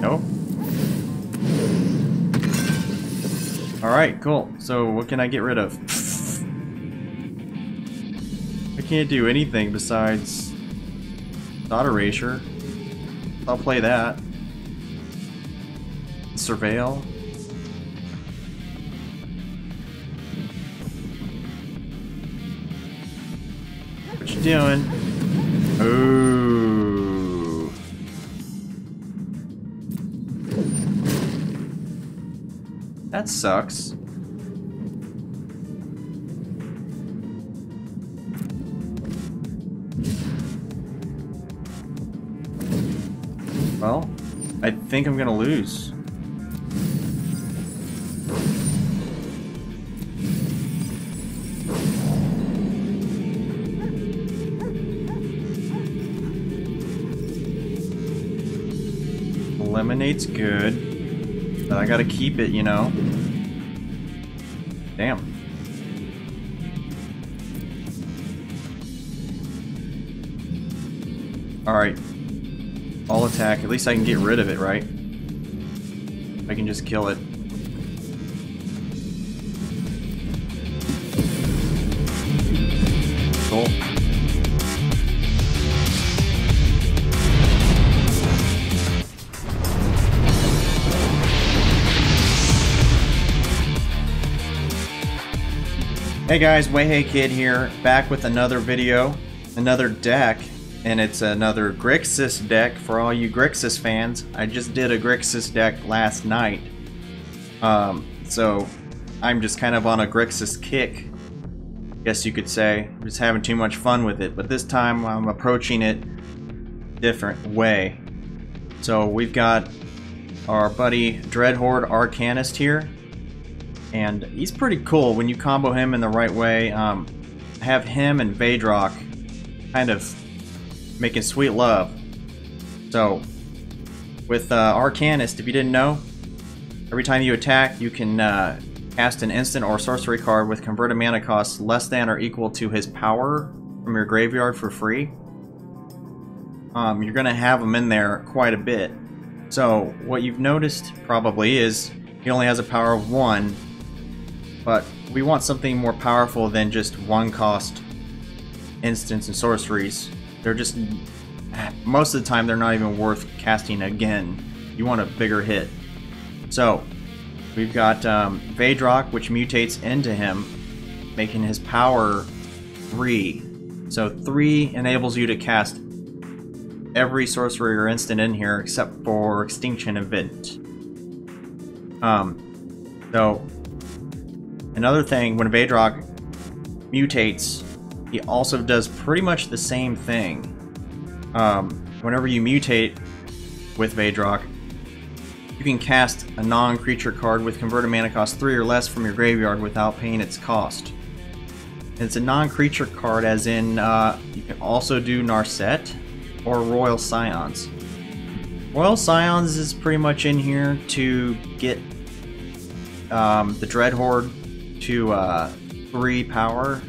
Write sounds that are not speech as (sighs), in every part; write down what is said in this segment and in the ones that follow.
Nope. Alright, cool. So what can I get rid of? I can't do anything besides Thought Erasure. I'll play that. Surveil. What you doing? Ooh. That sucks. Well, I think I'm gonna lose. Lemonade's good, but I gotta keep it, you know. Damn. Alright. All attack. At least I can get rid of it, right? I can just kill it. Hey guys, Way Kid here, back with another video, another deck, and it's another Grixis deck for all you Grixis fans. I just did a Grixis deck last night, um, so I'm just kind of on a Grixis kick, guess you could say. I'm just having too much fun with it, but this time I'm approaching it different way. So we've got our buddy Dreadhorde Arcanist here, and he's pretty cool when you combo him in the right way. Um, have him and Vadrok kind of making sweet love. So, with uh, Arcanist, if you didn't know, every time you attack, you can uh, cast an instant or sorcery card with converted mana cost less than or equal to his power from your graveyard for free. Um, you're going to have him in there quite a bit. So, what you've noticed probably is he only has a power of 1, but we want something more powerful than just one cost instants and sorceries. They're just most of the time they're not even worth casting again. You want a bigger hit. So we've got um, Vadrok, which mutates into him, making his power three. So three enables you to cast every sorcery or instant in here except for Extinction Event. Um, so Another thing, when Vadrok mutates, he also does pretty much the same thing. Um, whenever you mutate with Vadrok, you can cast a non-creature card with converted mana cost 3 or less from your graveyard without paying its cost. And it's a non-creature card as in, uh, you can also do Narset or Royal Scions. Royal Scions is pretty much in here to get um, the Dreadhorde to uh, 3 power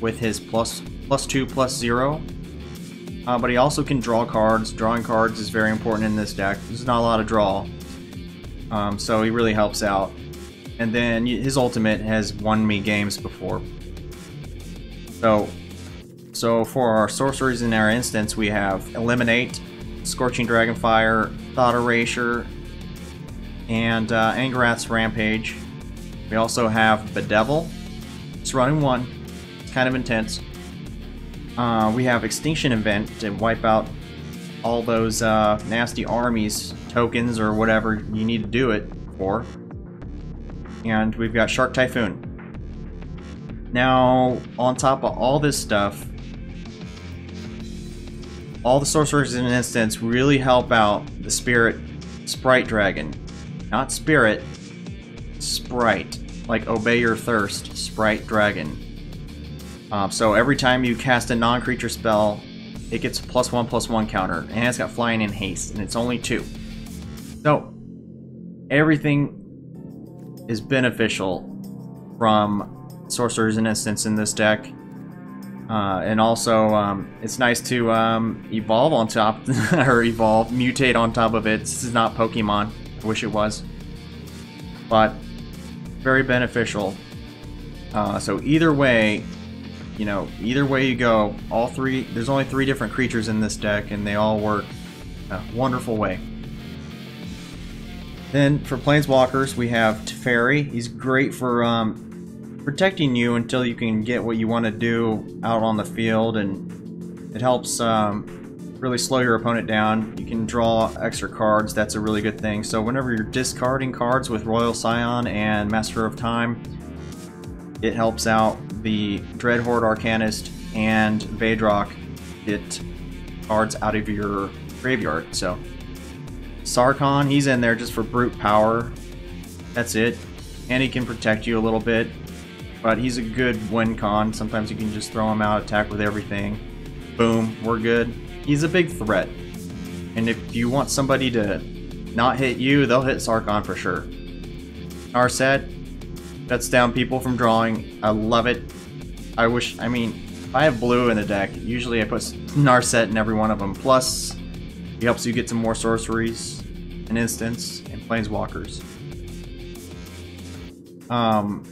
with his plus, plus 2 plus 0. Uh, but he also can draw cards. Drawing cards is very important in this deck. There's not a lot of draw. Um, so he really helps out. And then his ultimate has won me games before. So, so for our sorceries in our instance, we have Eliminate, Scorching Dragonfire, Thought Erasure, and uh, Angrath's Rampage. We also have Bedevil. It's running one. It's kind of intense. Uh, we have Extinction Event to wipe out all those uh, nasty armies, tokens, or whatever you need to do it for. And we've got Shark Typhoon. Now, on top of all this stuff, all the sorcerers in an instance really help out the Spirit Sprite Dragon. Not Spirit, Sprite like Obey Your Thirst, Sprite Dragon. Um, so every time you cast a non-creature spell, it gets plus one plus one counter, and it's got flying and haste, and it's only two. So everything is beneficial from sorcerers in instance in this deck. Uh, and also, um, it's nice to um, evolve on top, (laughs) or evolve, mutate on top of it. This is not Pokemon. I wish it was. But, very beneficial. Uh, so either way, you know, either way you go, all three, there's only three different creatures in this deck, and they all work a wonderful way. Then for Planeswalkers, we have Teferi. He's great for um, protecting you until you can get what you want to do out on the field, and it helps um, really slow your opponent down. You can draw extra cards, that's a really good thing. So whenever you're discarding cards with Royal Scion and Master of Time, it helps out the Dreadhorde Arcanist and Vadrok get cards out of your graveyard. So Sarkhan, he's in there just for brute power. That's it. And he can protect you a little bit. But he's a good win con. Sometimes you can just throw him out, attack with everything. Boom, we're good. He's a big threat. And if you want somebody to not hit you, they'll hit Sarkhan for sure. Narset, shuts down people from drawing. I love it. I wish, I mean, if I have blue in the deck, usually I put Narset in every one of them. Plus, he helps you get some more sorceries, an instance, and planeswalkers. Um,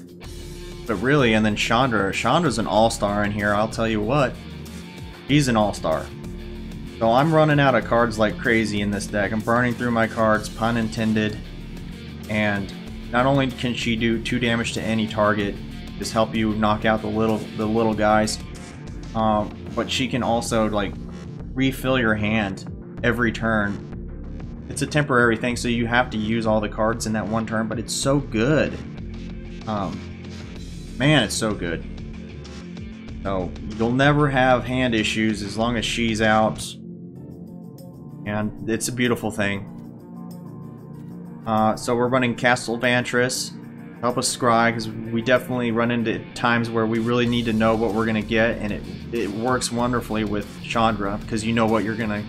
but really, and then Chandra. Chandra's an all-star in here, I'll tell you what. He's an all-star. So I'm running out of cards like crazy in this deck. I'm burning through my cards, pun intended. And not only can she do 2 damage to any target, just help you knock out the little the little guys, um, but she can also like refill your hand every turn. It's a temporary thing, so you have to use all the cards in that one turn, but it's so good. Um, Man, it's so good. So, you'll never have hand issues as long as she's out. And it's a beautiful thing. Uh, so we're running Castle Vantress. Help us scry, because we definitely run into times where we really need to know what we're going to get, and it, it works wonderfully with Chandra, because you know what you're going to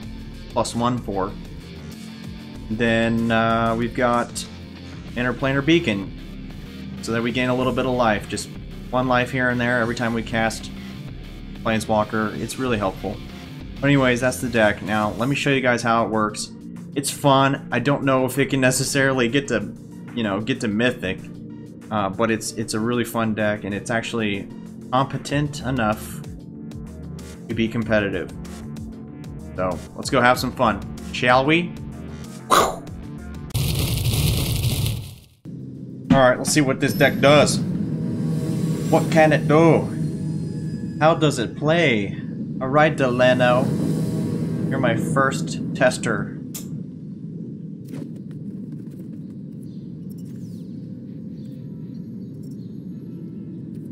plus one for. Then uh, we've got Interplanar Beacon, so that we gain a little bit of life. Just one life here and there every time we cast Planeswalker. It's really helpful. But anyways, that's the deck. Now, let me show you guys how it works. It's fun. I don't know if it can necessarily get to, you know, get to Mythic. Uh, but it's it's a really fun deck, and it's actually competent enough to be competitive. So, let's go have some fun. Shall we? Alright, let's see what this deck does. What can it do? How does it play? Alright, Delano. You're my first tester.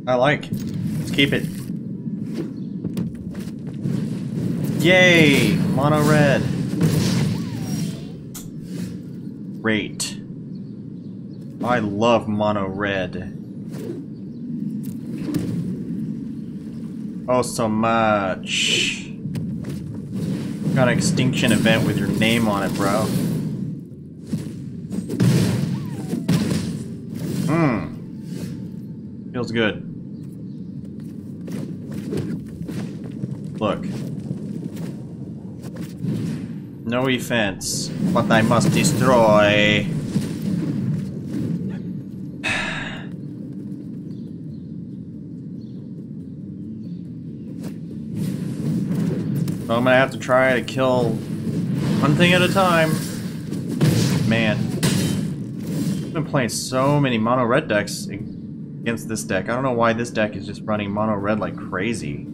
I like. Let's keep it. Yay! Mono red. Great. I love mono red. Oh, so much. Got an extinction event with your name on it, bro. Mmm. Feels good. Look. No offense, but I must destroy. So I'm gonna have to try to kill one thing at a time. Man. I've been playing so many mono red decks against this deck. I don't know why this deck is just running mono red like crazy.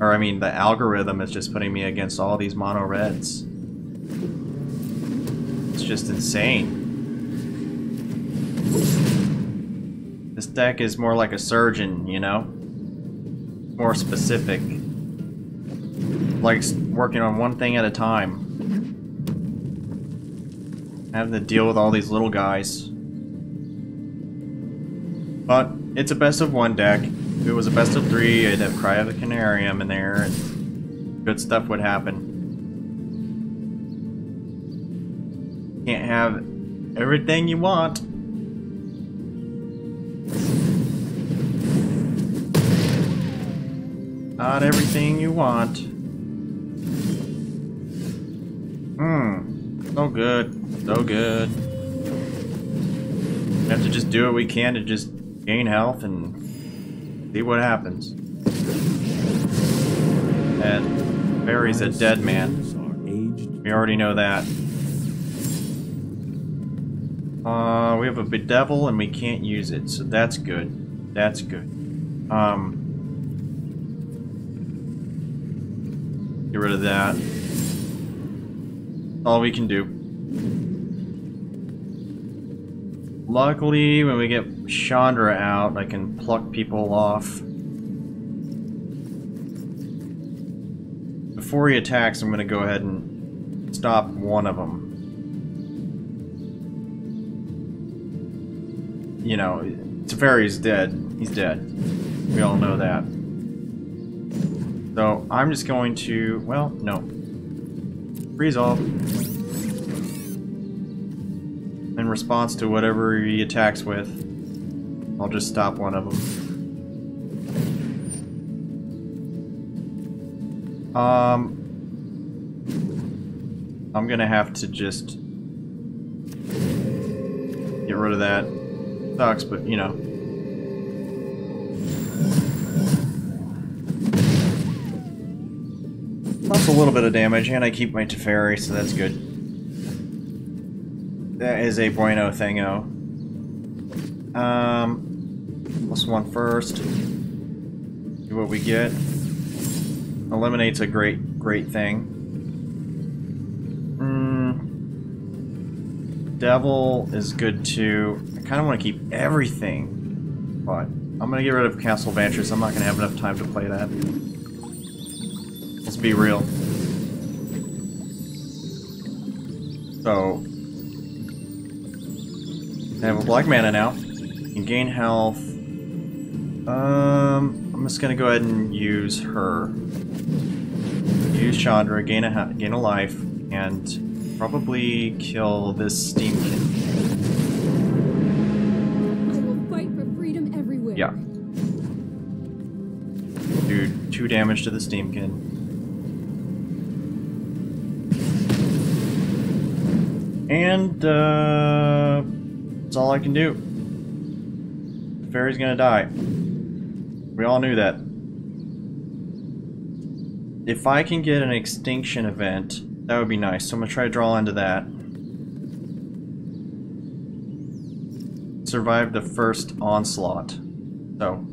Or I mean, the algorithm is just putting me against all these mono reds. It's just insane. This deck is more like a surgeon, you know? More specific likes working on one thing at a time. Having to deal with all these little guys. But it's a best of one deck. If it was a best of three, I'd have Cry of the Carnarium in there, and good stuff would happen. Can't have everything you want. Not everything you want. Hmm. So good. So good. We have to just do what we can to just gain health and see what happens. And Barry's a dead man. We already know that. Uh, we have a bedevil and we can't use it, so that's good. That's good. Um, get rid of that. All we can do. Luckily, when we get Chandra out, I can pluck people off. Before he attacks, I'm going to go ahead and stop one of them. You know, Teferi's dead. He's dead. We all know that. So, I'm just going to... Well, no. Freeze. In response to whatever he attacks with, I'll just stop one of them. Um, I'm gonna have to just get rid of that. Sucks, but you know. Little bit of damage, and I keep my Teferi, so that's good. That is a bueno thingo. Um, plus one first. See what we get. Eliminates a great, great thing. Mm. Devil is good too. I kind of want to keep everything, but I'm going to get rid of Castle Vantress. I'm not going to have enough time to play that. Let's be real. So, I have a black mana now. Can gain health. Um, I'm just gonna go ahead and use her. Use Chandra, gain a gain a life, and probably kill this Steamkin. I will fight for freedom everywhere. Yeah. Do two damage to the Steamkin. And, uh, that's all I can do. Teferi's gonna die. We all knew that. If I can get an extinction event, that would be nice. So I'm gonna try to draw into that. Survive the first onslaught. So,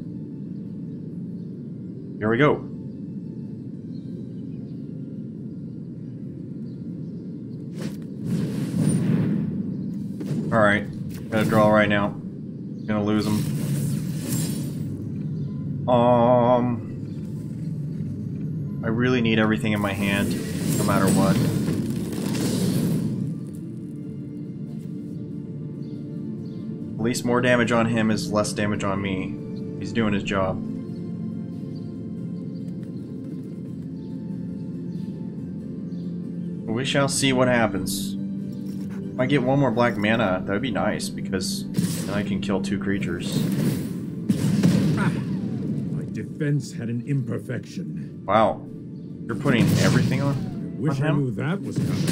here we go. Alright, gotta draw right now. Gonna lose them. Um, I really need everything in my hand, no matter what. At least more damage on him is less damage on me. He's doing his job. We shall see what happens. If I get one more black mana, that would be nice, because then I can kill two creatures. Ah, my defense had an imperfection. Wow. You're putting everything on, I wish on I knew that was coming.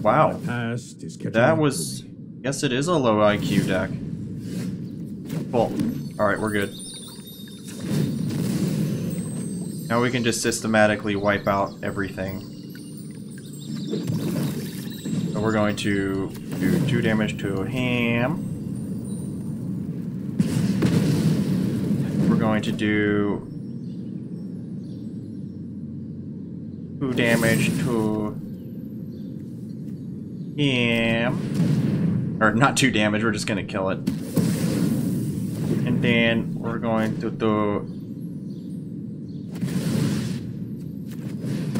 Wow. That was... me. Yes, it is a low IQ deck. Cool. Alright, we're good. Now we can just systematically wipe out everything. So we're going to do 2 damage to him. We're going to do 2 damage to him. Or not 2 damage, we're just going to kill it. And then we're going to do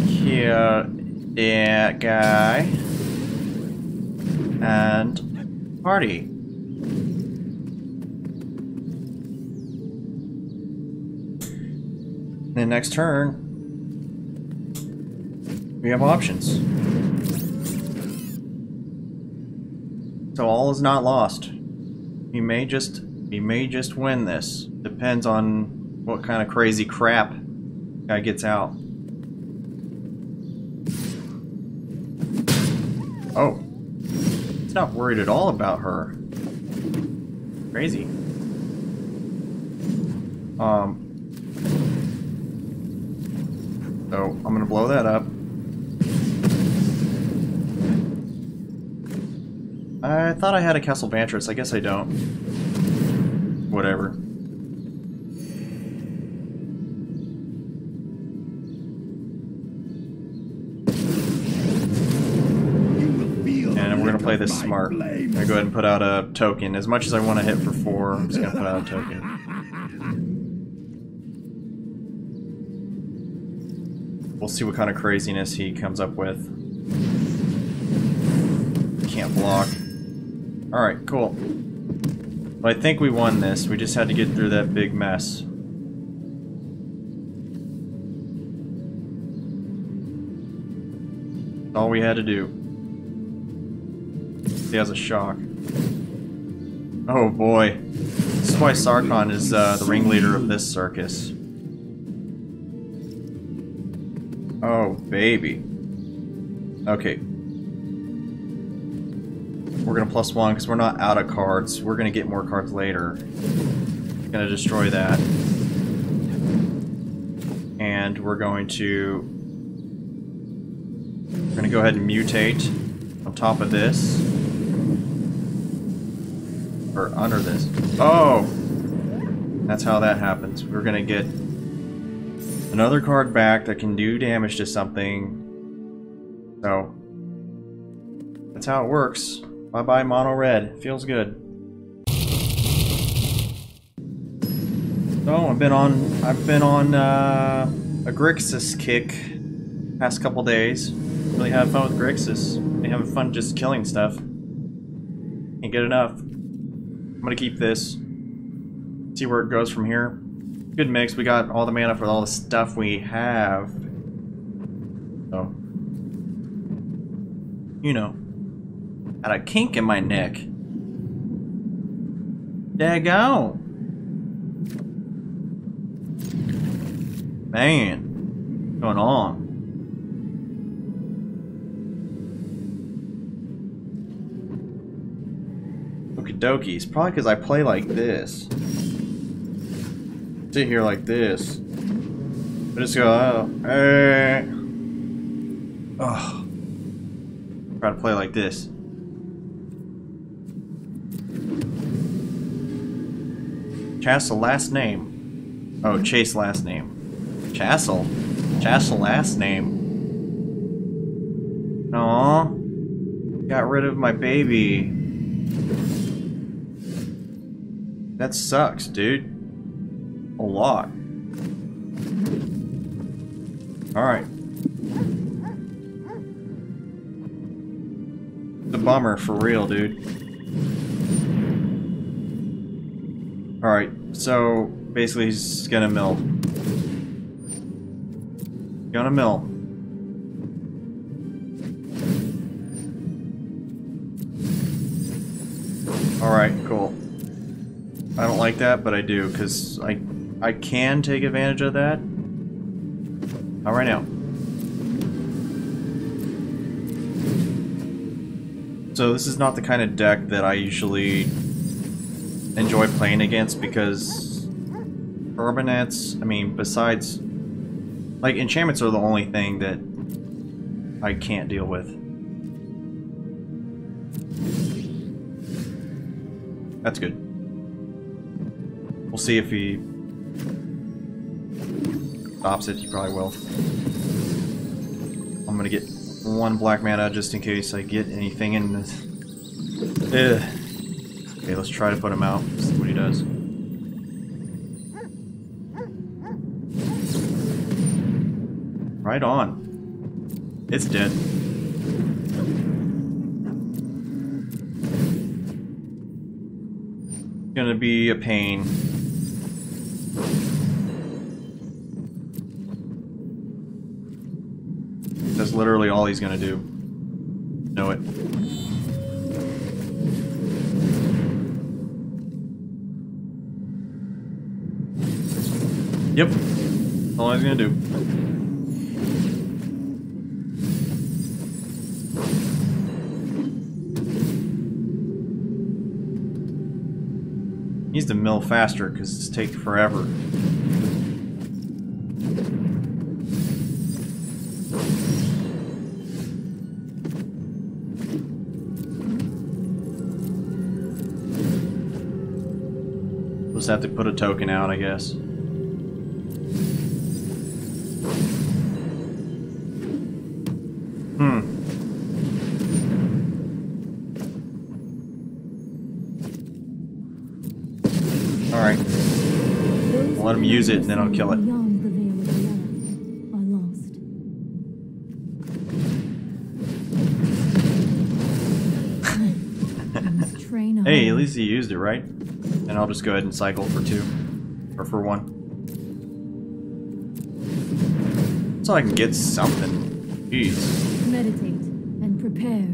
kill that guy and party. Then next turn, we have options. So all is not lost. We may just we may just win this. Depends on what kind of crazy crap guy gets out. Oh. Not worried at all about her. Crazy. Um. So, I'm gonna blow that up. I thought I had a Castle Vantress. I guess I don't. Whatever. And we're gonna play this smart. I'm gonna go ahead and put out a token. As much as I want to hit for four, I'm just gonna put out a token. We'll see what kind of craziness he comes up with. Can't block. Alright, cool. Well, I think we won this. We just had to get through that big mess. All we had to do. He has a shock. Oh boy. This is why Sarkhan is uh, the ringleader of this circus. Oh, baby. Okay. We're gonna plus one because we're not out of cards. We're gonna get more cards later. Gonna destroy that. And we're going to... We're gonna go ahead and mutate on top of this. Or under this. Oh! That's how that happens. We're gonna get another card back that can do damage to something. So, that's how it works. Bye bye mono red. Feels good. So I've been on I've been on uh, a Grixis kick past couple days. Really having fun with Grixis. Really having fun just killing stuff. Can't get enough. I'm gonna keep this. See where it goes from here. Good mix. We got all the mana for all the stuff we have. So, you know. Got a kink in my neck. Daggone. Man. What's going on? Dokie. Probably because I play like this. Sit here like this. I just go, oh, eh. Oh. Try to play like this. Chassel last name. Oh, Chase last name. Chassel? Chassel last name. Aw. Got rid of my baby. That sucks, dude. A lot. Alright. The bummer, for real, dude. Alright, so basically he's gonna mill. Gonna mill. Like that, but I do, because I I can take advantage of that. Not right now. So this is not the kind of deck that I usually enjoy playing against because permanents, I mean, besides like enchantments are the only thing that I can't deal with. That's good. See if he stops it. He probably will. I'm gonna get one black mana just in case I get anything in this. Ugh. Okay, let's try to put him out. See what he does. Right on. It's dead. Gonna be a pain. All he's gonna do. Know it. Yep. All he's gonna do. He Needs to mill faster because it's taking forever. Just have to put a token out, I guess. Hmm. Alright. Let him use it and then I'll kill it. saw Beyond the veil of Yellow are lost. (laughs) I must train Hey, at least he used it, right? And I'll just go ahead and cycle for two. Or for one. So I can get something. Jeez. Meditate and prepare.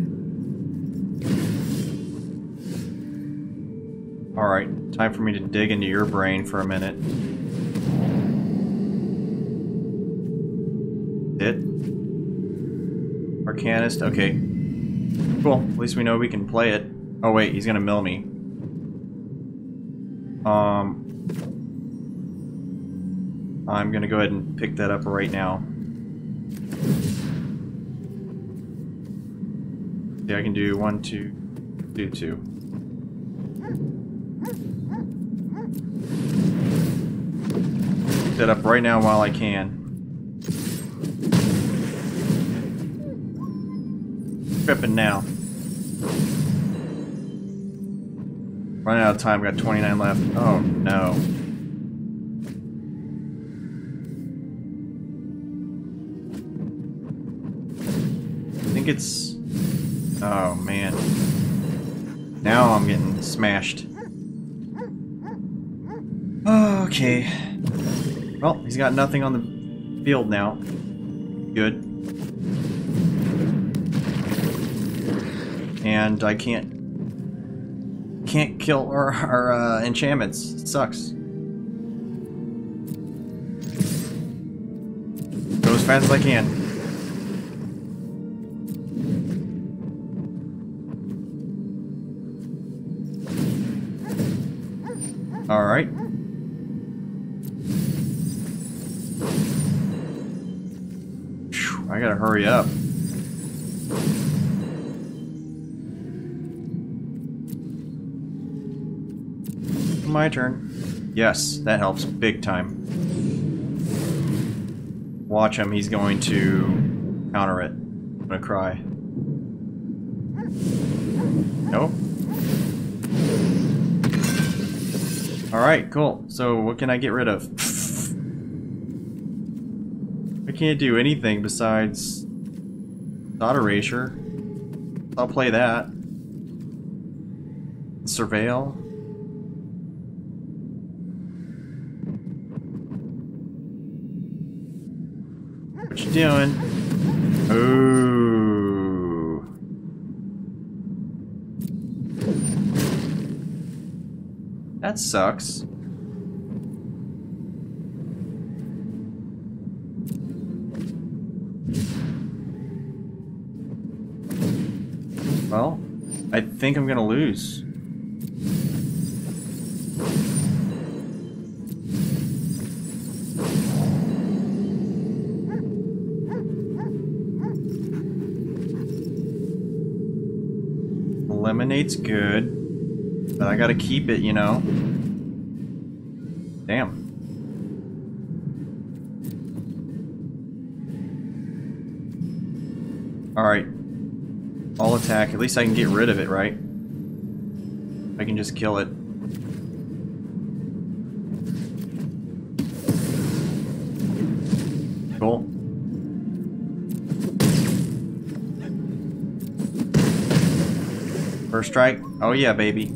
Alright, time for me to dig into your brain for a minute. It? Arcanist, okay. Cool, at least we know we can play it. Oh wait, he's gonna mill me. I'm gonna go ahead and pick that up right now. Yeah, I can do one, two, do two. Pick that up right now while I can. Tripping now. Running out of time, got 29 left. Oh no. Think it's. Oh man. Now I'm getting smashed. Okay. Well, he's got nothing on the field now. Good. And I can't can't kill our, our uh, enchantments. It sucks. Go as fast as I can. All right. I gotta hurry up. My turn. Yes, that helps big time. Watch him, he's going to counter it. I'm gonna cry. Nope. Alright, cool. So what can I get rid of? I can't do anything besides Thought Erasure. I'll play that. Surveil. What you doing? Ooh. That sucks. Well, I think I'm gonna lose. Lemonade's good, I gotta keep it, you know. Damn. Alright. All attack. At least I can get rid of it, right? I can just kill it. Cool. First strike? Oh yeah, baby.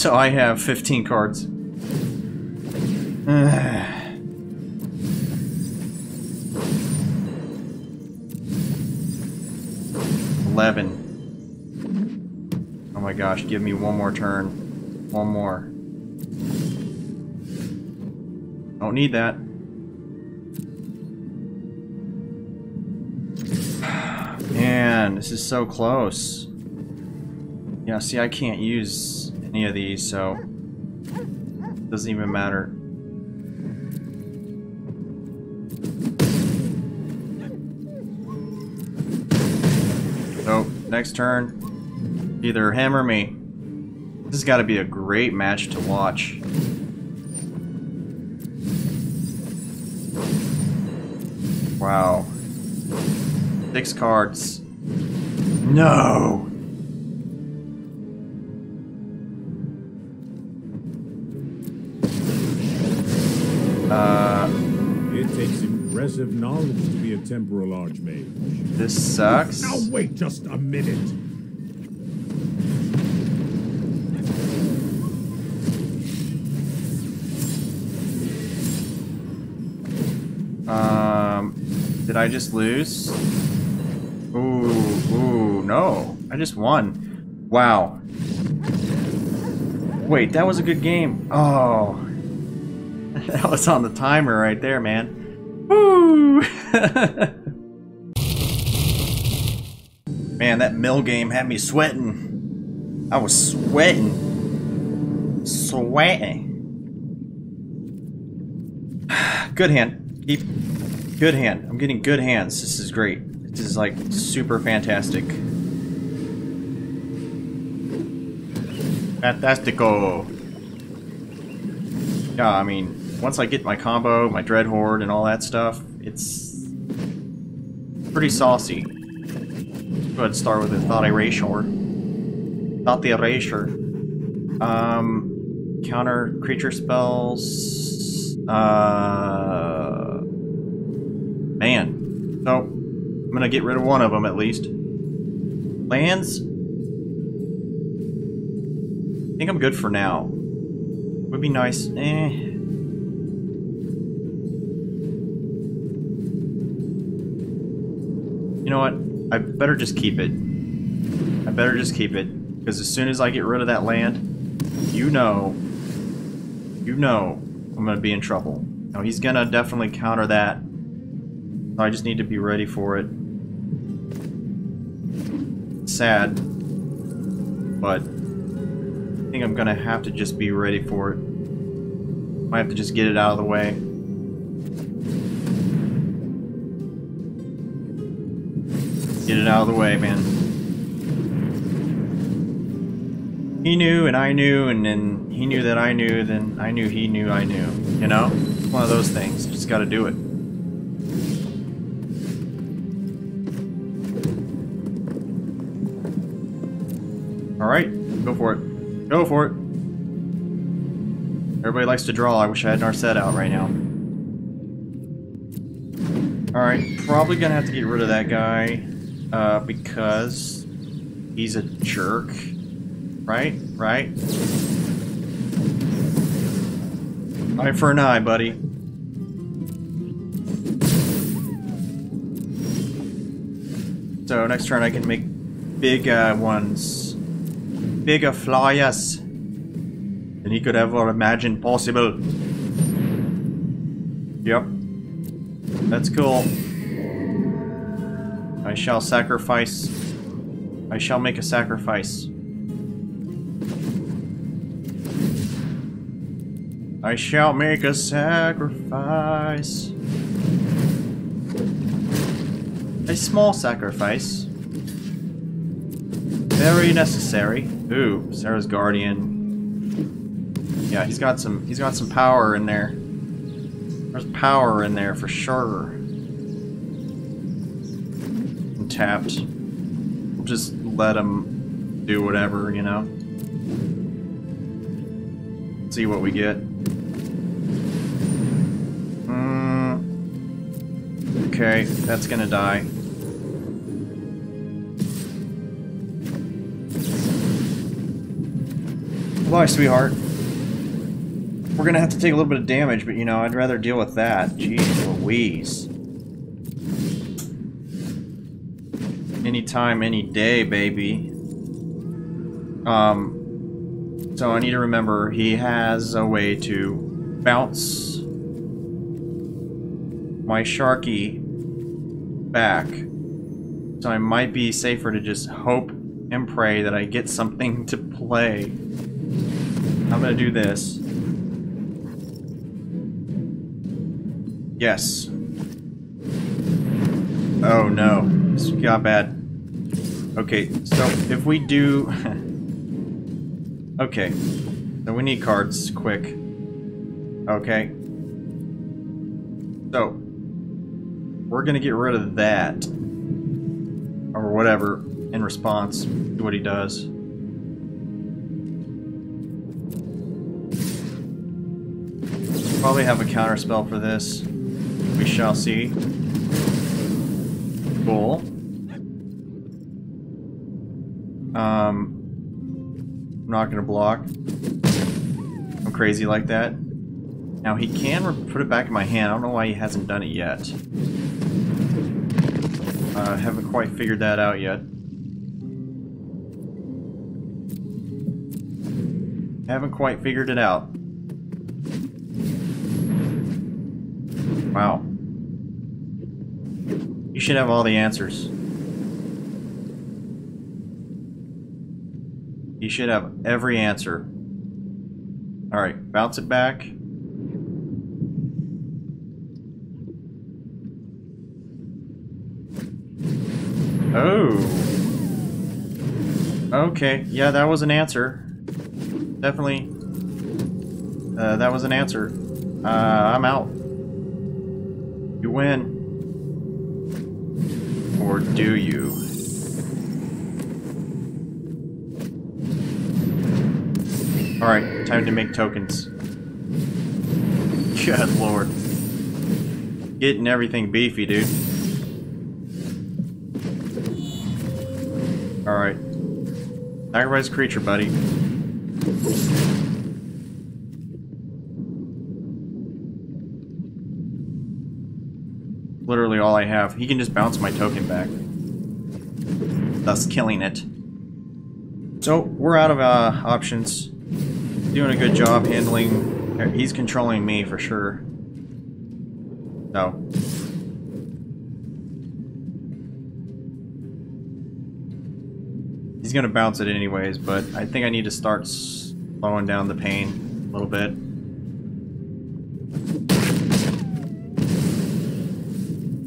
So I have 15 cards. (sighs) Eleven. Oh my gosh, give me one more turn. One more. Don't need that. (sighs) Man, this is so close. Yeah, see, I can't use any of these, so... Doesn't even matter. So, next turn, either him or me. This has got to be a great match to watch. Wow. Six cards. No! Impressive knowledge to be a temporal archmage. this sucks. Now wait just a minute. Um, did I just lose? Ooh, ooh, no. I just won. Wow. Wait, that was a good game. Oh. (laughs) That was on the timer right there, man. Woo! (laughs) man, that mill game had me sweating. I was sweating. Sweating. (sighs) Good hand. Keep good hand. I'm getting good hands. This is great. This is like super fantastic. Fantastico. Yeah, I mean, once I get my combo, my Dreadhorde, and all that stuff, it's pretty saucy. Go ahead and start with the thought erasure. Thought the erasure. Um, counter creature spells. Uh, man. So, I'm gonna get rid of one of them at least. Lands. I think I'm good for now. Would be nice. Eh. Better just keep it. I better just keep it. Because as soon as I get rid of that land, you know, you know I'm going to be in trouble. Now he's going to definitely counter that. I just need to be ready for it. Sad. But I think I'm going to have to just be ready for it. Might have to just get it out of the way. Get it out of the way, man. He knew and I knew and then he knew that I knew, then I knew he knew I knew. You know? It's one of those things. Just gotta do it. Alright, go for it. Go for it. Everybody likes to draw. I wish I had Narset out right now. Alright, probably gonna have to get rid of that guy. Uh, because he's a jerk. Right? Right? Eye for an eye, buddy. So next turn I can make big uh, ones. Bigger flyers than he could ever imagine possible. Yep. That's cool. I shall sacrifice. I shall make a sacrifice. I shall make a sacrifice. A small sacrifice. Very necessary. Ooh, Serra's guardian. Yeah, he's got some he's got some power in there. There's power in there for sure. Tapped. We'll just let them do whatever, you know. See what we get. Mm. Okay, that's gonna die. Bye, sweetheart. We're gonna have to take a little bit of damage, but you know, I'd rather deal with that. Jeez Louise. Anytime, any day, baby. Um, so I need to remember he has a way to bounce my Sharky back. So I might be safer to just hope and pray that I get something (laughs) to play. I'm gonna do this. Yes. Oh no, this got bad. Okay, so if we do... (laughs) okay, so we need cards, quick. Okay. So, we're gonna get rid of that. Or whatever, in response to what he does. Probably have a counter spell for this. We shall see. Cool. Um, I'm not gonna block. I'm crazy like that. Now he can put it back in my hand. I don't know why he hasn't done it yet. I uh, haven't quite figured that out yet. Haven't quite figured it out. Wow. You should have all the answers. Should have every answer. Alright, bounce it back. Oh. Okay, yeah, that was an answer. Definitely. Uh, that was an answer. Uh, I'm out. You win. Or do you? Alright, time to make tokens. (laughs) Good lord. Getting everything beefy, dude. Alright. Sacrifice creature, buddy. Literally all I have. He can just bounce my token back. Thus killing it. So, we're out of uh, options. Doing a good job handling... He's controlling me for sure. No. He's gonna bounce it anyways, but I think I need to start slowing down the pain a little bit.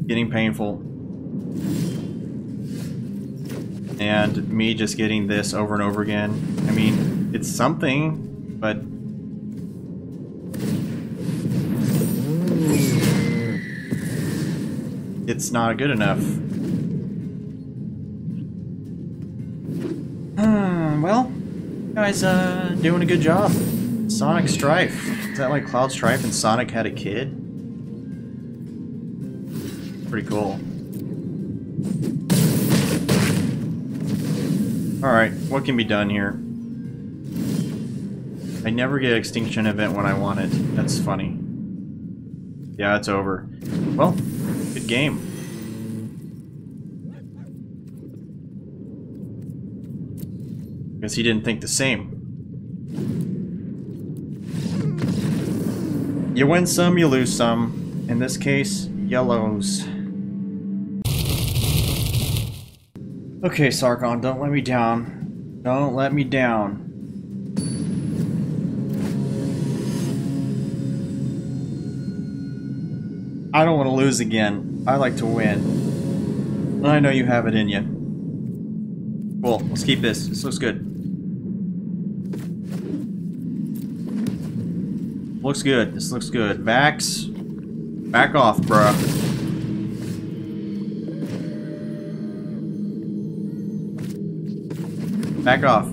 Getting painful. And me just getting this over and over again. I mean, it's something, but... It's not good enough. well, guys, uh, doing a good job. Sonic Strife. Is that like Cloud Strife and Sonic had a kid? Pretty cool. Alright, what can be done here? I never get Extinction Event when I want it. That's funny. Yeah, it's over. Well, good game. Guess he didn't think the same. You win some, you lose some. In this case, yellows. Okay, Sarkhan, don't let me down. Don't let me down. I don't want to lose again. I like to win. I know you have it in you. Cool, let's keep this. This looks good. Looks good. This looks good. Vax. Back off, bruh. Back off.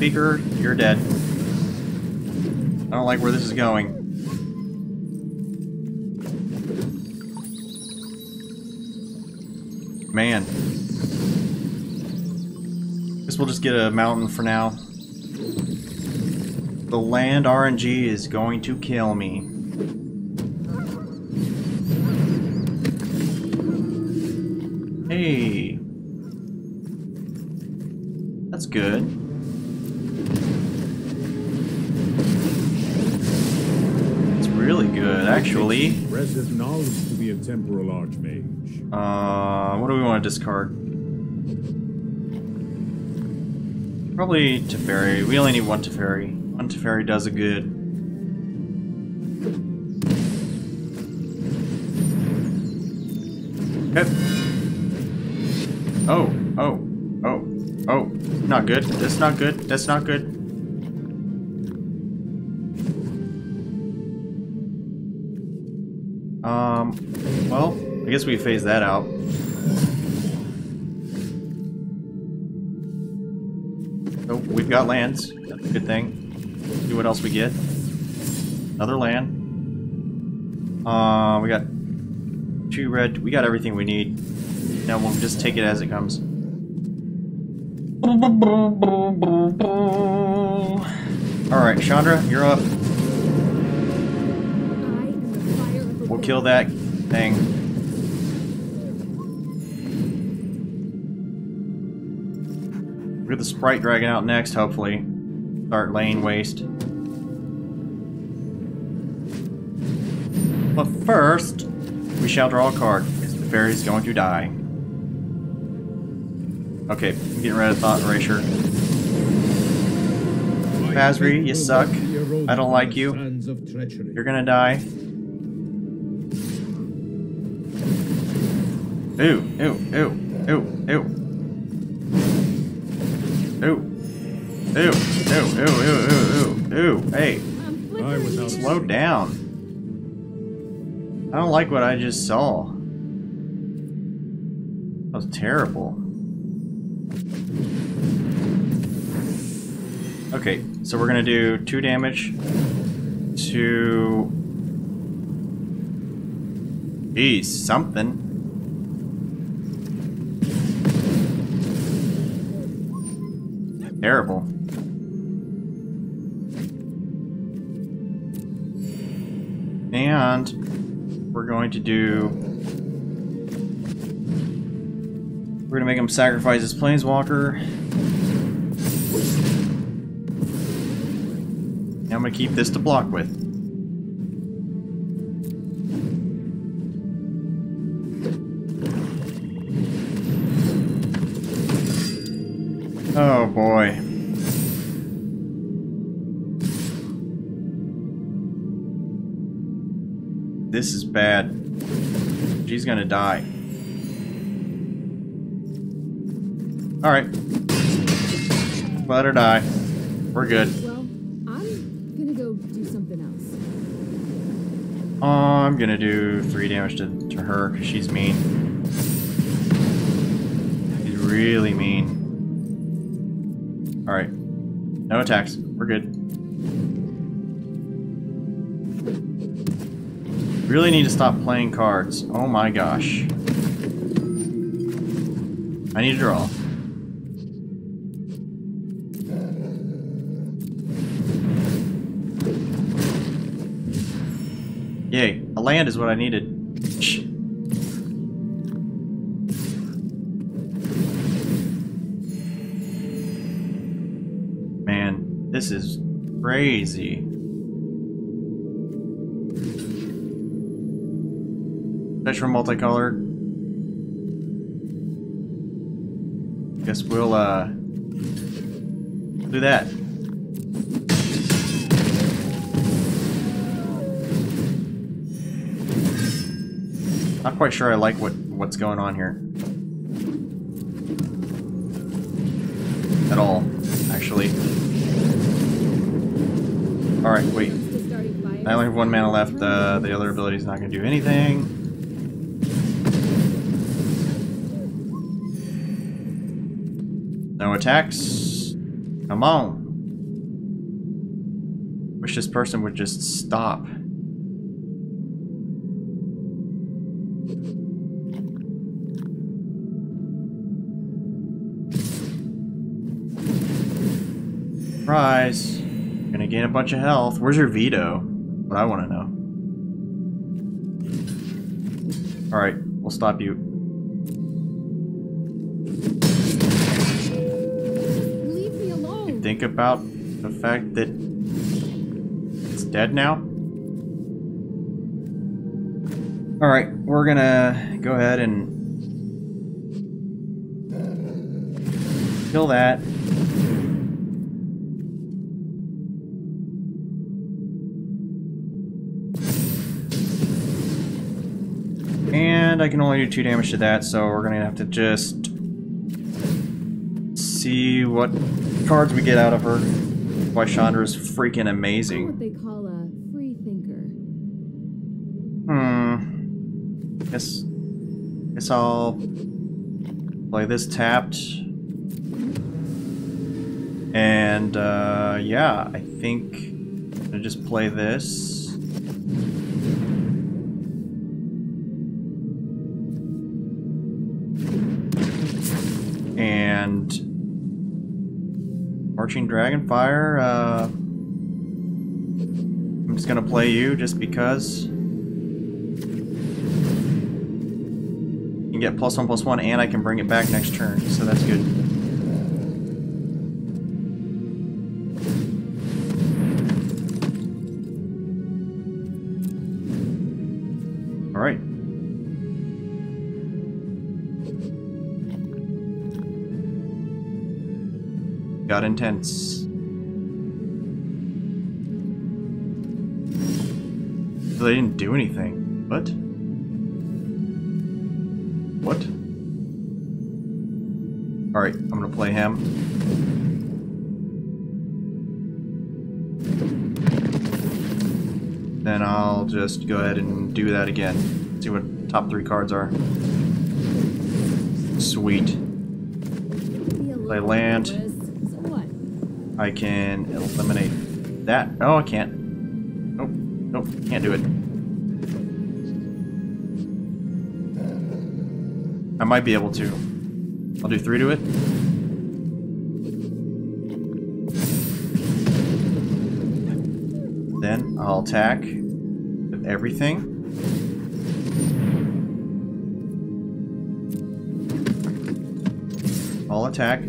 Speaker, you're dead. I don't like where this is going. Man Guess we'll just get a mountain for now. The land RNG is going to kill me. Hey. That's good. Impressive knowledge to be a temporal archmage. Uh, what do we want to discard? Probably Teferi. We only need one Teferi. One Teferi does a good. Oh, oh, oh, oh. Not good. That's not good. That's not good. Guess we phase that out. Oh, we've got lands. That's a good thing. See what else we get. Another land. Uh, we got two red. We got everything we need. Now we'll just take it as it comes. Alright, Chandra, you're up. I am the fire of the We'll kill that thing. We'll get the Sprite Dragon out next, hopefully. Start laying waste. But first, we shall draw a card, because the fairy's going to die. Okay, I'm getting rid of Thought Erasure. Fazri, you suck. I don't like you. You're gonna die. Ooh, ooh, ooh, ooh, ooh. Ooh. Ooh, ooh, ooh, ooh, ooh, ooh, ooh. Hey, I'm I flickering was out here. slow down. I don't like what I just saw. That was terrible. Okay, so we're gonna do two damage to. Geez, something. Terrible. And we're going to do. We're gonna make him sacrifice his planeswalker. And I'm gonna keep this to block with. Bad. She's gonna die. Alright. Let her die. We're good. Well, I'm gonna go do something else. Uh, I'm gonna do three damage to, to her because she's mean. She's really mean. Alright. No attacks. We're good. Really need to stop playing cards. Oh my gosh. I need to draw. Yay, a land is what I needed. Man, this is crazy. Fish from multicolored. Guess we'll uh do that. Not quite sure I like what what's going on here. At all, actually. Alright, wait. I only have one mana left. Uh, the other ability's not going to do anything. Attacks. Come on. Wish this person would just stop. Surprise. Gonna gain a bunch of health. Where's your veto? What I want to know. Alright, we'll stop you. Think about the fact that it's dead now? Alright, we're gonna go ahead and kill that. And I can only do two damage to that, so we're gonna have to just see what cards we get out of her. Why Chandra is freaking amazing. what they call a free thinker. Hmm. Guess. Guess I'll play this tapped. And uh, yeah, I think I'm just play this. And Scorching Dragonfire, uh, I'm just gonna play you just because. You can get plus one plus one, and I can bring it back next turn, so that's good. Got intense. So they didn't do anything. What? What? Alright, I'm gonna play him. Then I'll just go ahead and do that again. See what top three cards are. Sweet. Play land. I can eliminate that. Oh, I can't. Nope. Nope. Can't do it. I might be able to. I'll do three to it. Then I'll attack with everything. I'll attack.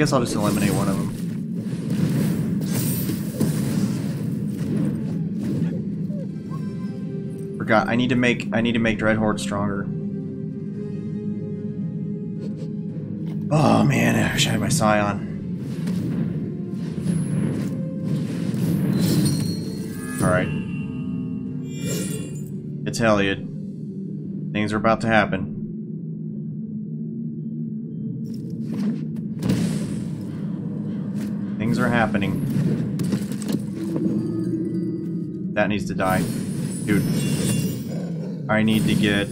Guess I'll just eliminate one of them. Forgot. I need to make I need to make Dreadhorde stronger. Oh man, I wish I had my Scion. Alright. It's Heliod. Things are about to happen. Happening. That needs to die. Dude. I need to get...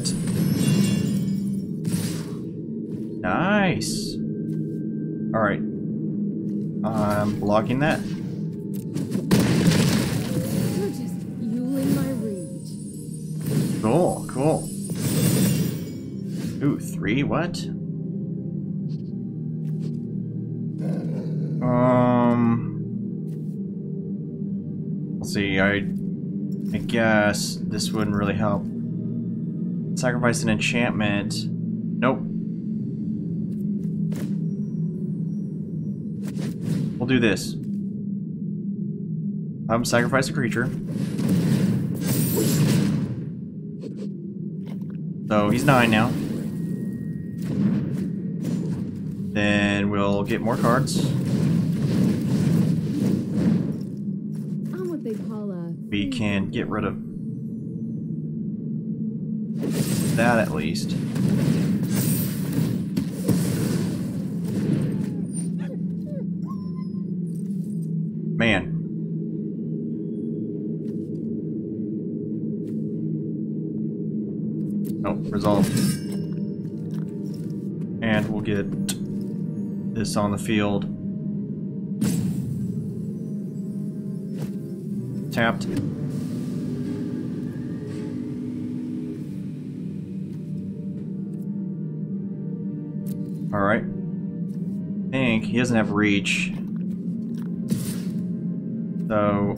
Nice! Alright. I'm blocking that. You're just fueling my rage. Cool, cool. Ooh, three? What? Let's see. I. I guess this wouldn't really help. Sacrifice an enchantment. Nope. We'll do this. Um, sacrifice a creature. So he's nine now. Then we'll get more cards. I'm what they call a. We can get rid of that at least. Man. Oh, resolve. And we'll get this on the field. Tapped. Alright. think he doesn't have reach. So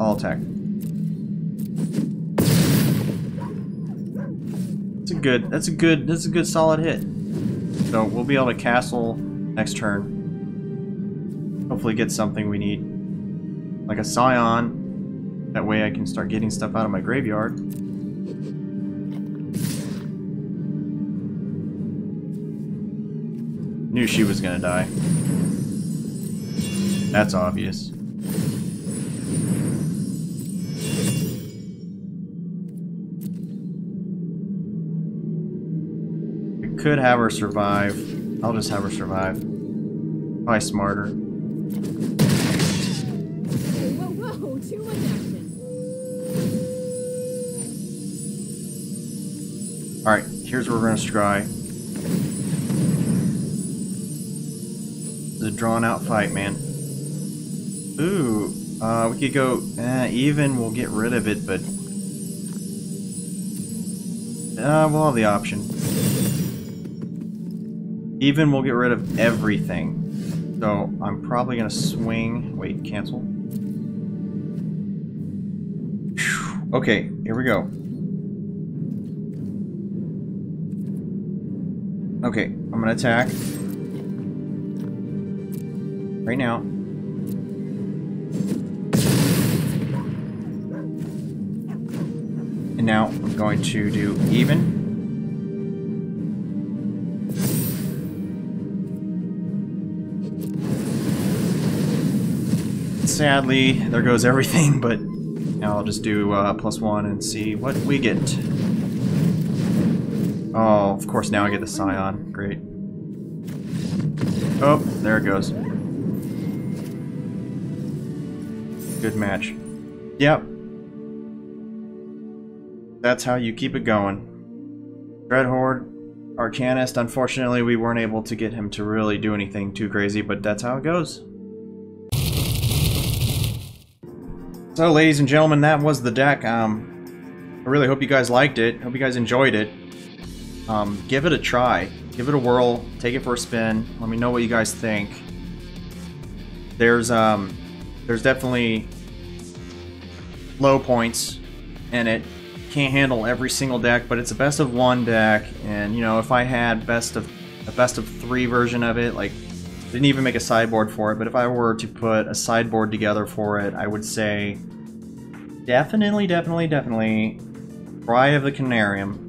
I'll attack. It's a good. That's a good. That's a good solid hit. So we'll be able to castle next turn. Hopefully get something we need. Like a Scion. That way I can start getting stuff out of my graveyard. Knew she was gonna die. That's obvious. We could have her survive. I'll just have her survive. Probably smarter. Alright, here's where we're gonna scry. The drawn out fight, man. Ooh, uh, we could go eh, even, we'll get rid of it, but... Uh, we'll have the option. Even, we'll get rid of everything. So, I'm probably gonna swing... Wait, cancel. Okay, here we go. Okay, I'm gonna attack. Right now. And now I'm going to do even. Sadly, there goes everything, (laughs) but now I'll just do uh, plus one and see what we get. Oh, of course now I get the Scion. Great. Oh, there it goes. Good match. Yep. That's how you keep it going. Dreadhorde, Arcanist, unfortunately we weren't able to get him to really do anything too crazy, but that's how it goes. So, ladies and gentlemen, that was the deck. Um, I really hope you guys liked it. Hope you guys enjoyed it. Um, give it a try. Give it a whirl. Take it for a spin. Let me know what you guys think. There's um, there's definitely low points in it. Can't handle every single deck, but it's a best of one deck. And you know, if I had best of a best of three version of it, like didn't even make a sideboard for it, but if I were to put a sideboard together for it, I would say definitely, definitely, definitely Cry of the Carnarium.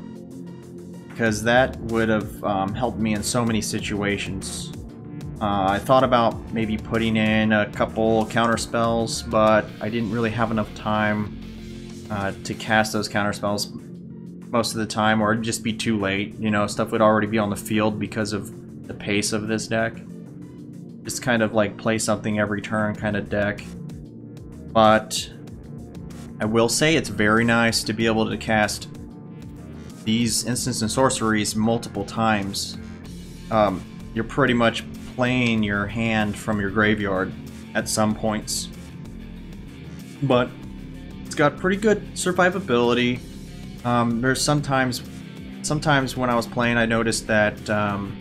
Because that would have um, helped me in so many situations. Uh, I thought about maybe putting in a couple counter spells, but I didn't really have enough time uh, to cast those counter spells most of the time, or it'd just be too late. You know, stuff would already be on the field because of the pace of this deck. Just kind of like play something every turn kind of deck. But I will say it's very nice to be able to cast these instants and sorceries multiple times. Um, you're pretty much playing your hand from your graveyard at some points. But it's got pretty good survivability. Um, there's sometimes, sometimes when I was playing, I noticed that um,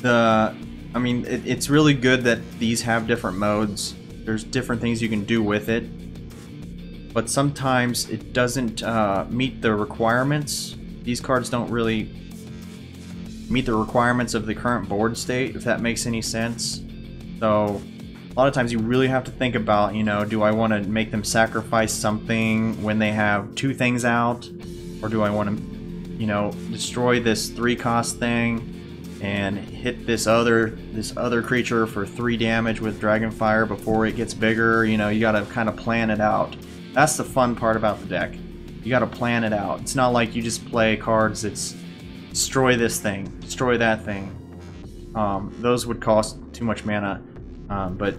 the, I mean, it, it's really good that these have different modes. There's different things you can do with it, but sometimes it doesn't uh, meet the requirements. These cards don't really meet the requirements of the current board state, if that makes any sense. So a lot of times you really have to think about, you know, do I want to make them sacrifice something when they have two things out? Or do I want to, you know, destroy this three cost thing and hit this other this other creature for three damage with Dragonfire before it gets bigger? You know, you got to kind of plan it out. That's the fun part about the deck. You got to plan it out. It's not like you just play cards that's destroy this thing, destroy that thing. Um, those would cost too much mana, um, but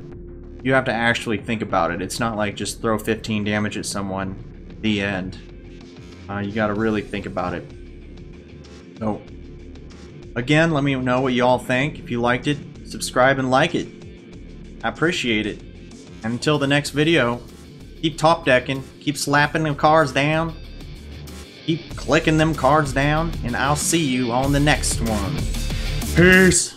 you have to actually think about it. It's not like just throw 15 damage at someone, the end. Uh, you got to really think about it. So, again, let me know what you all think. If you liked it, subscribe and like it. I appreciate it. And until the next video, keep top decking, keep slapping them cars down, keep clicking them cards down, and I'll see you on the next one. Peace!